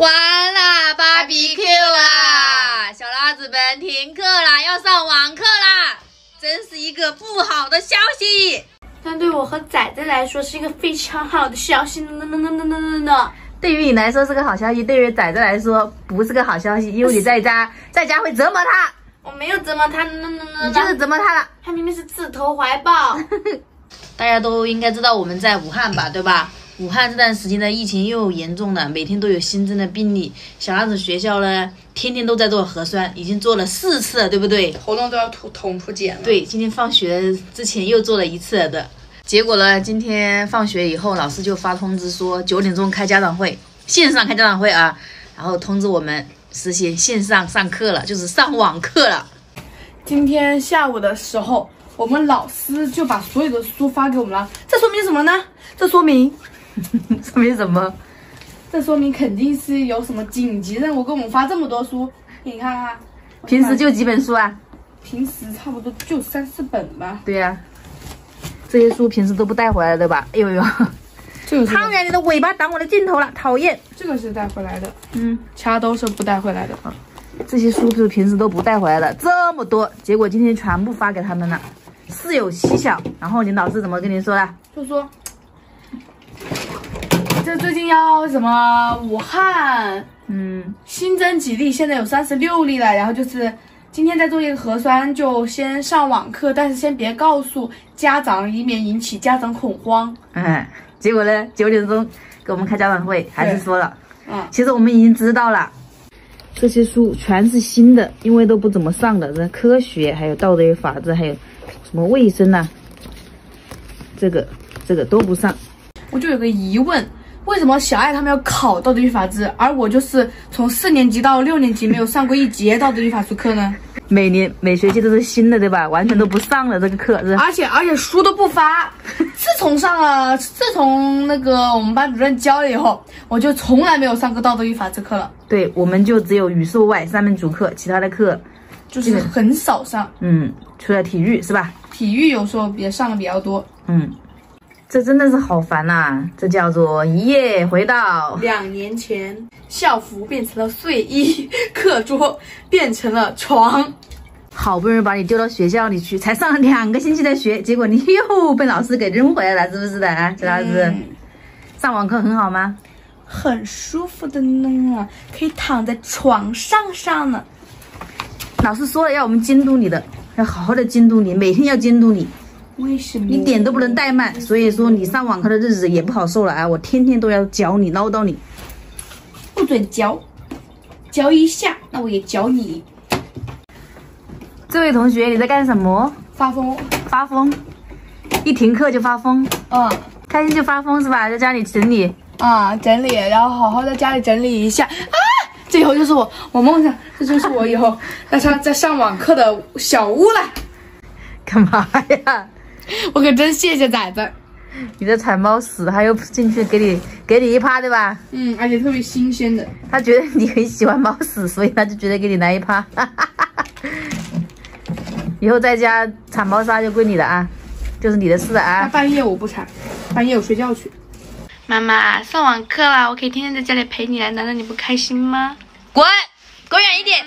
完了，芭比 Q 啦！小辣子们停课啦，要上网课啦！真是一个不好的消息。但对我和仔仔来说是一个非常好的消息呢呢呢呢呢呢呢。对于你来说是个好消息，对于仔仔来说不是个好消息，因为你在家在家会折磨他。我没有折磨他，呢呢呢你就是折磨他了。他明明是自投怀抱。大家都应该知道我们在武汉吧，对吧？武汉这段时间的疫情又严重了，每天都有新增的病例。小辣子学校呢，天天都在做核酸，已经做了四次了，对不对？活动都要吐捅出茧了。对，今天放学之前又做了一次的。结果呢，今天放学以后，老师就发通知说九点钟开家长会，线上开家长会啊，然后通知我们实行线上上课了，就是上网课了。今天下午的时候，我们老师就把所有的书发给我们了，这说明什么呢？这说明。说明什么？这说明肯定是有什么紧急任务给我们发这么多书。你看啊，平时就几本书啊？平时差不多就三四本吧。对呀，这些书平时都不带回来的吧？哎呦呦，汤圆，你的尾巴挡我的镜头了，讨厌！这个是带回来的，嗯，其他都是不带回来的啊。这些书是平时都不带回来的，这么多，结果今天全部发给他们了，事有蹊跷。然后你老师怎么跟你说的？就说。这最近要什么？武汉，嗯，新增几例，现在有三十六例了。然后就是今天在做一个核酸，就先上网课，但是先别告诉家长，以免引起家长恐慌。哎，结果呢，九点钟给我们开家长会，还是说了，嗯，其实我们已经知道了，这些书全是新的，因为都不怎么上的，这科学，还有道德与法治，还有什么卫生呐，这个这个都不上。我就有个疑问。为什么小爱他们要考道德与法治，而我就是从四年级到六年级没有上过一节道德与法治课呢？每年每学期都是新的，对吧？完全都不上了这个课，而且而且书都不发。自从上了，自从那个我们班主任教了以后，我就从来没有上过道德与法治课了。对，我们就只有语数外三门主课，其他的课就是很少上。嗯，除了体育是吧？体育有时候也上的比较多。嗯。这真的是好烦呐！这叫做一夜回到两年前，校服变成了睡衣，课桌变成了床。好不容易把你丢到学校里去，才上了两个星期的学，结果你又被老师给扔回来了，是不是的啊，小老师？上网课很好吗？很舒服的呢，可以躺在床上上呢。老师说了，要我们监督你的，要好好的监督你，每天要监督你。为什么一点都不能怠慢？所以说你上网课的日子也不好受了啊！我天天都要教你唠叨你，不准嚼，嚼一下那我也嚼你。这位同学你在干什么？发疯，发疯，一停课就发疯。嗯，开心就发疯是吧？在家里整理啊，整理，然后好好在家里整理一下啊！这以后就是我，我梦想，这就是我以后 在上在上网课的小屋了。干嘛呀？我可真谢谢崽子，你的铲猫屎，他又进去给你给你一趴，对吧？嗯，而且特别新鲜的。他觉得你很喜欢猫屎，所以他就觉得给你来一趴。以后在家铲猫砂就归你了啊，就是你的事啊。半夜我不铲，半夜我睡觉去。妈妈上网课了，我可以天天在家里陪你了，难道你不开心吗？滚，滚远一点。